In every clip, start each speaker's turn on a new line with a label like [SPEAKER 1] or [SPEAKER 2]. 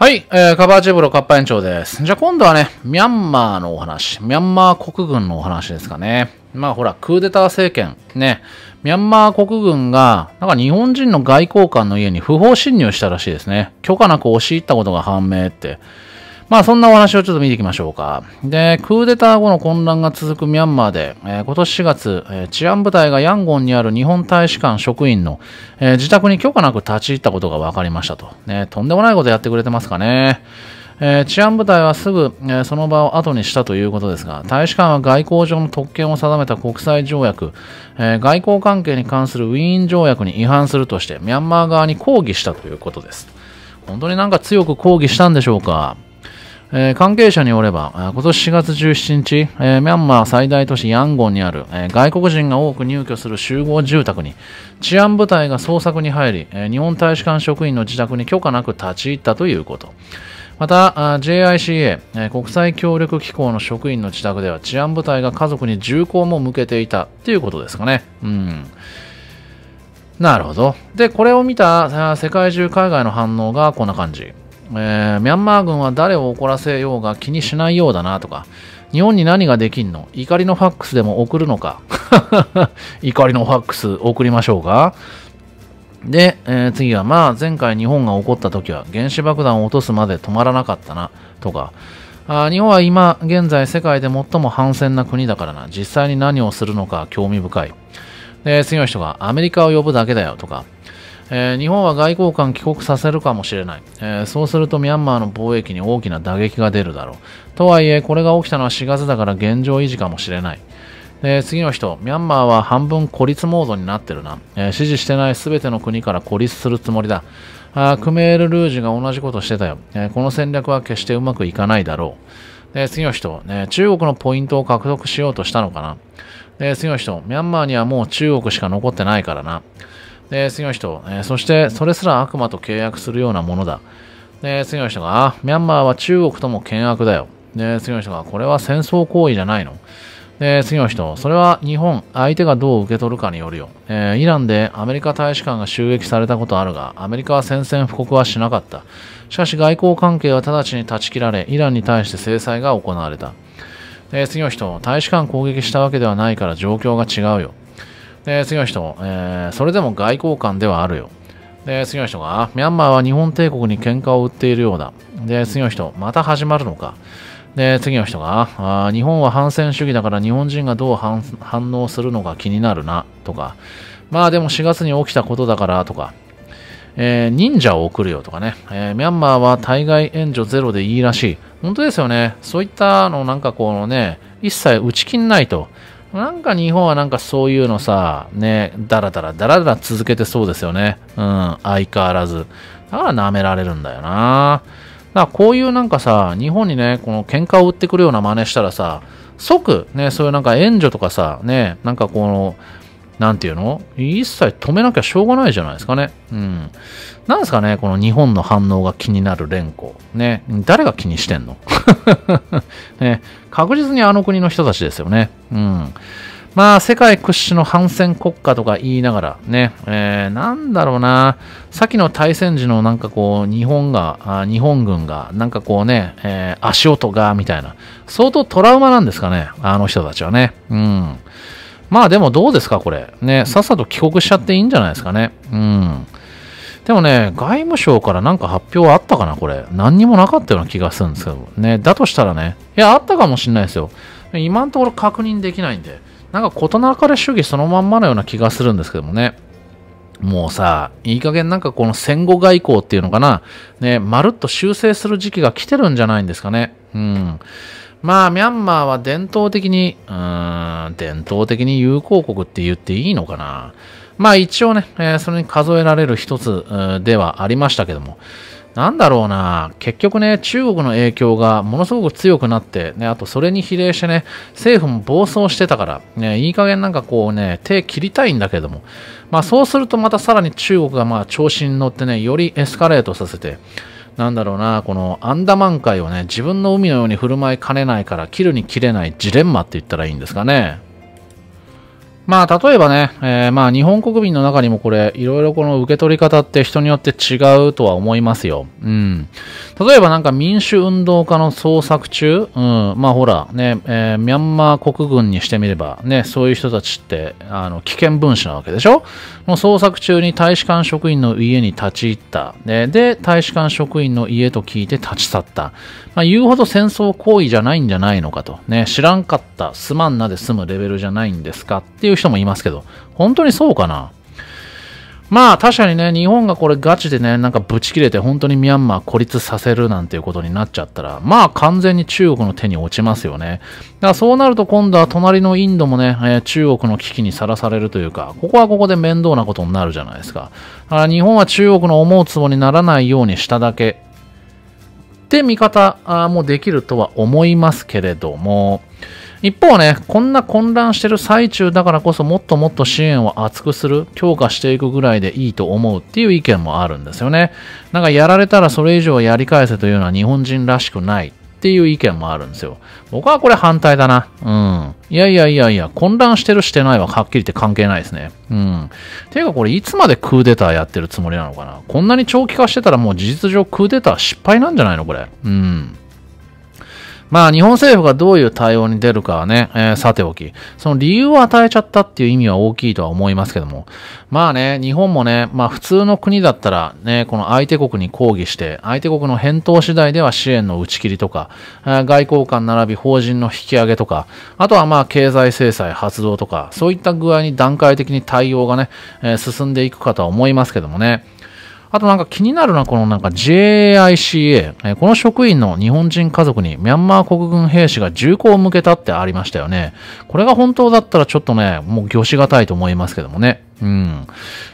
[SPEAKER 1] はい、えー、カバーチェブロカッパ園長です。じゃあ今度はね、ミャンマーのお話、ミャンマー国軍のお話ですかね。まあほら、クーデター政権、ね、ミャンマー国軍が、なんか日本人の外交官の家に不法侵入したらしいですね。許可なく押し入ったことが判明って。まあそんなお話をちょっと見ていきましょうか。で、クーデター後の混乱が続くミャンマーで、えー、今年4月、えー、治安部隊がヤンゴンにある日本大使館職員の、えー、自宅に許可なく立ち入ったことが分かりましたと。ね、とんでもないことやってくれてますかね。えー、治安部隊はすぐ、えー、その場を後にしたということですが、大使館は外交上の特権を定めた国際条約、えー、外交関係に関するウィーン条約に違反するとして、ミャンマー側に抗議したということです。本当になんか強く抗議したんでしょうか。えー、関係者によれば、今年4月17日、えー、ミャンマー最大都市ヤンゴンにある、えー、外国人が多く入居する集合住宅に治安部隊が捜索に入り、え日本大使館職員の自宅に許可なく立ち入ったということ。また、JICA、え国際協力機構の職員の自宅では治安部隊が家族に銃口も向けていたということですかね。うん。なるほど。で、これを見た世界中海外の反応がこんな感じ。えー、ミャンマー軍は誰を怒らせようが気にしないようだなとか、日本に何ができんの？怒りのファックスでも送るのか？怒りのファックス送りましょうか？で、えー、次は、まあ、前回日本が起こった時は原子爆弾を落とすまで止まらなかったな、とか、あ日本は今現在世界で最も反戦な国だからな、実際に何をするのか興味深い。で、次の人がアメリカを呼ぶだけだよ、とか、えー、日本は外交官帰国させるかもしれない、えー、そうするとミャンマーの貿易に大きな打撃が出るだろう。とはいえ、これが起きたのは4月だから現状維持かもしれない。次の人、ミャンマーは半分孤立モードになってるな。えー、支持してない全ての国から孤立するつもりだ。あクメール・ルージュが同じことしてたよ、えー、この戦略は決してうまくいかないだろう。次の人、ね、中国のポイントを獲得しようとしたのかな。次の人、ミャンマーにはもう中国しか残ってないからな。で、次の人、えー、そしてそれすら悪魔と契約するようなものだ。で、次の人が、ミャンマーは中国とも険悪だよ。で、次の人が、これは戦争行為じゃないの。で、次の人、それは日本、相手がどう受け取るかによるよ。えー、イランでアメリカ大使館が襲撃されたことあるが、アメリカは宣戦布告はしなかった。しかし外交関係は直ちに断ち切られ、イランに対して制裁が行われた。で、次の人、大使館攻撃したわけではないから状況が違うよ。で、次の人、えー、それでも外交官ではあるよ。で、次の人が、ミャンマーは日本帝国に喧嘩を売っているようだ。で、次の人、また始まるのか。で、次の人が、あ日本は反戦主義だから日本人がどう反応するのか気になるな、とか。まあでも4月に起きたことだから、とか。えー、忍者を送るよとかね、えー、ミャンマーは対外援助ゼロでいいらしい。本当ですよね。そういったのなんかこのね、一切打ち切んないと。なんか日本はなんかそういうのさ、ね、だらだらだらだら続けてそうですよね。うん、相変わらず。だから舐められるんだよな。だからこういうなんかさ、日本にね、この喧嘩を売ってくるような真似したらさ、即、ね、そういうなんか援助とかさ、ね、なんかこの、なんていうの？一切止めなきゃしょうがないじゃないですかね。うん。なんですかねこの日本の反応が気になる連呼。ね。誰が気にしてんの？ね。確実にあの国の人たちですよね。うん。まあ、世界屈指の反戦国家とか言いながらね、えー、なんだろうな、先の大戦時のなんかこう、日本が、あ日本軍が、なんかこうね、えー、足音が、みたいな、相当トラウマなんですかね、あの人たちはね。うん。まあでもどうですか、これ。ね、さっさと帰国しちゃっていいんじゃないですかね。うん。でもね、外務省からなんか発表あったかな、これ。何にもなかったような気がするんですけど。ね、だとしたらね、いや、あったかもしれないですよ。今のところ確認できないんで、なんか事なかれ主義そのまんまのような気がするんですけどもね。もうさ、いい加減なんかこの戦後外交っていうのかな、ね、まるっと修正する時期が来てるんじゃないんですかね。うん。まあ、ミャンマーは伝統的に、うーん、伝統的に友好国って言っていいのかな。まあ一応ね、えー、それに数えられる一つ、ではありましたけども、なんだろうな、結局ね、中国の影響がものすごく強くなって、ね、あとそれに比例してね、政府も暴走してたから、ね、いい加減なんかこうね、手切りたいんだけども、まあそうするとまたさらに中国がまあ調子に乗ってね、よりエスカレートさせて、なんだろうな、このアンダマン海をね、自分の海のように振る舞いかねないから、切るに切れないジレンマって言ったらいいんですかね。まあ、例えばね、えー、まあ、日本国民の中にもこれ、いろいろこの受け取り方って人によって違うとは思いますよ。うん。例えばなんか民主運動家の捜索中、うん、まあほら、ね、えー、ミャンマー国軍にしてみれば、ね、そういう人たちって、あの、危険分子なわけでしょ？の捜索中に大使館職員の家に立ち入った。ね、で、大使館職員の家と聞いて立ち去った。まあ、言うほど戦争行為じゃないんじゃないのかと。ね、知らんかった、すまんなで済むレベルじゃないんですかっていう人もいますけど、本当にそうかな？まあ確かにね、日本がこれガチでね、なんかブチ切れて本当にミャンマー孤立させるなんていうことになっちゃったら、まあ完全に中国の手に落ちますよね。だからそうなると今度は隣のインドもね、えー、中国の危機にさらされるというか、ここはここで面倒なことになるじゃないですか。だから日本は中国の思うツボにならないようにしただけって見方もできるとは思いますけれども、一方ね、こんな混乱してる最中だからこそもっともっと支援を厚くする、強化していくぐらいでいいと思うっていう意見もあるんですよね。なんかやられたらそれ以上やり返せというのは日本人らしくないっていう意見もあるんですよ。僕はこれ反対だな。うん。いやいやいやいや、混乱してるしてないははっきり言って関係ないですね。うん。ていうかこれいつまでクーデターやってるつもりなのかなこんなに長期化してたらもう事実上クーデター失敗なんじゃないのこれ。うん。まあ、日本政府がどういう対応に出るかはね、えー、さておき、その理由を与えちゃったっていう意味は大きいとは思いますけども、まあね、日本もね、まあ普通の国だったらね、この相手国に抗議して、相手国の返答次第では支援の打ち切りとか、外交官並び法人の引き上げとか、あとはまあ経済制裁発動とか、そういった具合に段階的に対応がね、えー、進んでいくかとは思いますけどもね、あとなんか気になるのはこのなんか JICA、えこの職員の日本人家族にミャンマー国軍兵士が銃口を向けたってありましたよね。これが本当だったらちょっとね、もう魚しがたいと思いますけどもね。うん。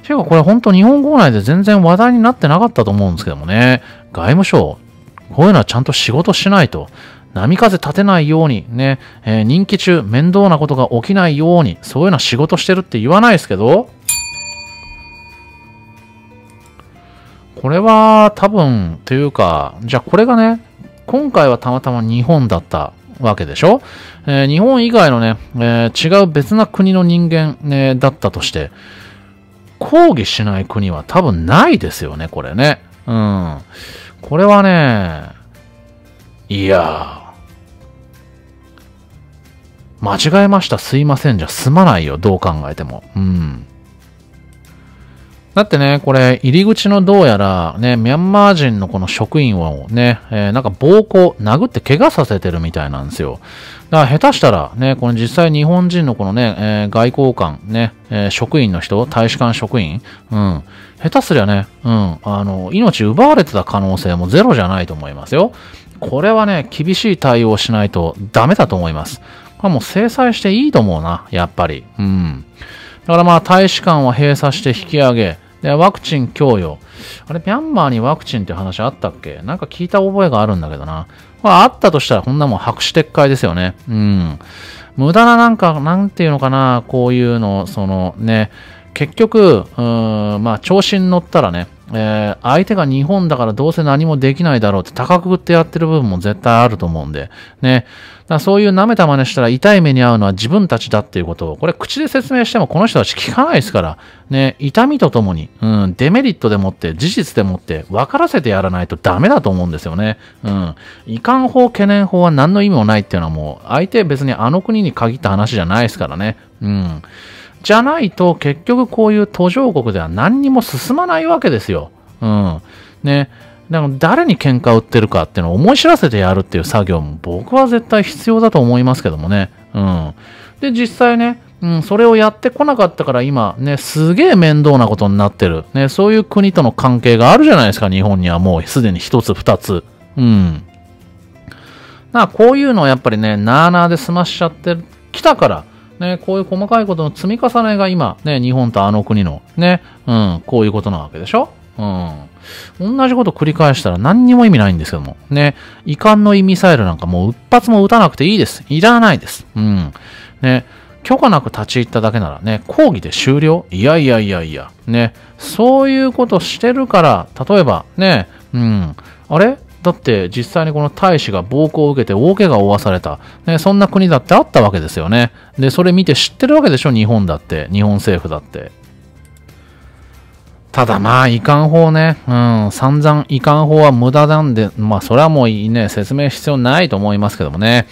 [SPEAKER 1] ていうかこれ本当日本国内で全然話題になってなかったと思うんですけどもね。外務省、こういうのはちゃんと仕事しないと。波風立てないようにね、えー、任期中面倒なことが起きないように、そういうのは仕事してるって言わないですけど、これは多分、というか、じゃあこれがね、今回はたまたま日本だったわけでしょ、えー、日本以外のね、えー、違う別な国の人間、ね、だったとして、抗議しない国は多分ないですよね、これね。うん。これはね、いや間違えました、すいませんじゃ済まないよ、どう考えても。うん。だってね、これ、入り口のどうやら、ね、ミャンマー人のこの職員をね、えー、なんか暴行、殴って怪我させてるみたいなんですよ。だから下手したら、ね、この実際日本人のこのね、えー、外交官、ね、えー、職員の人、大使館職員、うん、下手すりゃね、うん、あの、命奪われてた可能性もゼロじゃないと思いますよ。これはね、厳しい対応をしないとダメだと思います。これもう制裁していいと思うな、やっぱり。うん。だからまあ、大使館は閉鎖して引き上げ、で、ワクチン供与。あれ、ミャンマーにワクチンって話あったっけ？なんか聞いた覚えがあるんだけどな。これあったとしたらこんなもん白紙撤回ですよね。うん。無駄ななんか、なんていうのかな、こういうの、そのね、結局、うん、まあ、調子に乗ったらね、えー、相手が日本だからどうせ何もできないだろうって高く売ってやってる部分も絶対あると思うんで、ね。だそういう舐めた真似したら痛い目に遭うのは自分たちだっていうことを、これ口で説明してもこの人たち聞かないですから、ね、痛みとともに、うん、デメリットでもって、事実でもって分からせてやらないとダメだと思うんですよね。うん。遺憾法、懸念法は何の意味もないっていうのはもう、相手別にあの国に限った話じゃないですからね。うん。じゃないと結局こういう途上国では何にも進まないわけですよ。うん。ね。だから誰に喧嘩売ってるかっていうのを思い知らせてやるっていう作業も僕は絶対必要だと思いますけどもね。うん。で、実際ね、うん、それをやってこなかったから今ね、すげえ面倒なことになってる。ね、そういう国との関係があるじゃないですか、日本にはもうすでに一つ二つ。うん。だからこういうのをやっぱりね、なーなーで済ましちゃってきたから、ね、こういう細かいことの積み重ねが今、ね、日本とあの国の、ね、うん、こういうことなわけでしょ？うん。同じこと繰り返したら何にも意味ないんですけども。ね。遺憾の意ミサイルなんかもう一発も撃たなくていいです。いらないです。うん。ね。許可なく立ち入っただけならね、抗議で終了？いやいやいやいや。ね。そういうことしてるから、例えばね、うん。あれ？だって実際にこの大使が暴行を受けて大怪我を負わされた、ね、そんな国だってあったわけですよね。で、それ見て知ってるわけでしょ、日本だって。日本政府だって。ただまあ、遺憾法ね、うん、散々遺憾法は無駄なんで、まあ、それはもういいね、説明必要ないと思いますけどもね。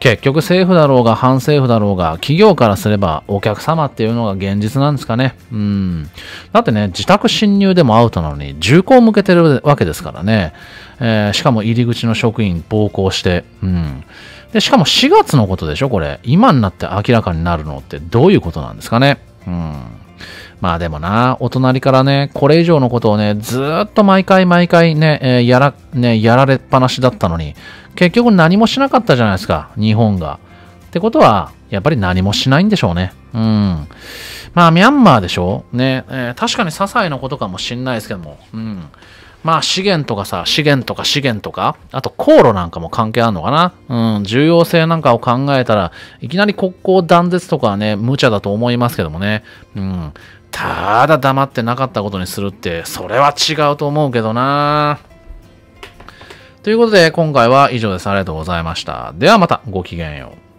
[SPEAKER 1] 結局政府だろうが反政府だろうが企業からすればお客様っていうのが現実なんですかね。うん。だってね、自宅侵入でもアウトなのに銃口を向けてるわけですからね。えー、しかも入り口の職員暴行して。うん。で、しかも4月のことでしょこれ。今になって明らかになるのってどういうことなんですかね。うん。まあでもな、お隣からね、これ以上のことをね、ずっと毎回毎回ね、えー、やら、ね、やられっぱなしだったのに、結局何もしなかったじゃないですか、日本が。ってことは、やっぱり何もしないんでしょうね。うん。まあ、ミャンマーでしょ？ね、えー、確かに些細なことかもしんないですけども。うん。まあ資源とかさ、資源とか資源とか、あと航路なんかも関係あるのかな？うん、重要性なんかを考えたら、いきなり国交断絶とかはね、無茶だと思いますけどもね。うん。ただ黙ってなかったことにするって、それは違うと思うけどなということで、今回は以上です。ありがとうございました。ではまた、ごきげんよう。